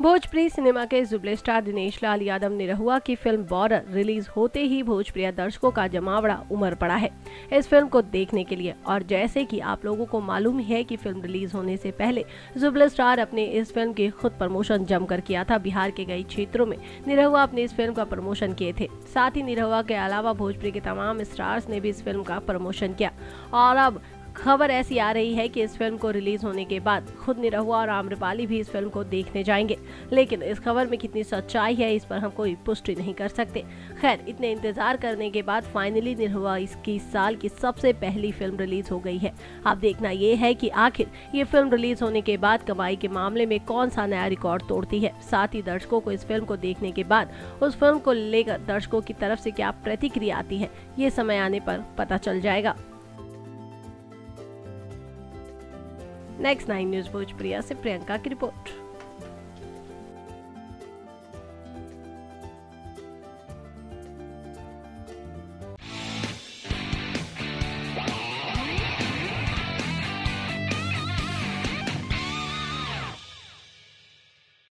Bhojpuri cinema के jubilee star Dinesh Lal Yadav Nirahua की film border release होते ही भोजप्रिय दर्शकों का जमावड़ा उमर पड़ा है। इस फ़िल्म को देखने के लिए और जैसे कि आप लोगों को मालूम है कि फ़िल्म रिलीज़ होने से पहले जुबले स्टार अपने इस फ़िल्म की खुद प्रमोशन जमकर किया था। बिहार के कई क्षेत्रों में निरहुआ अपने इस फ़िल्म का प्रमोशन किए थे। साथ ही निरहुआ के अलावा भोजपुरी के तमाम स्टार्स ने भी इस फ़िल्म का प्रमोशन किया। और अब खबर ऐसी आ रही है कि इस फ़िल्म को रिलीज़ होने के बाद खुद निरहुआ और आम्रपाली भी इस फ़िल्म को देखने जाएँगे। लेकिन इस खबर में कितनी सच्चाई है, इस पर हम कोई पुष्टि नहीं कर सकते। खैर, इतने इंतज़ार करने के बाद फाइनली निरहुआ इसकी साल की सबसे पहली फ़िल्म रिलीज़ हो गई है। अब देखना यह है कि आखिर ये फ़िल्म रिलीज़ होने के बाद कमाई के मामले में कौन सा नया रिकॉर्ड तोड़ती है। साथ ही दर्शकों को इस फ़िल्म को देखने के बाद उस फ़िल्म को लेकर दर्शकों की तरफ़ से क्या प्रतिक्रिया आती है, ये समय आने पर पता चल जाएगा। नेक्स्ट नाइन न्यूज़ भोजप्रिया से प्रियंका की रिपोर्ट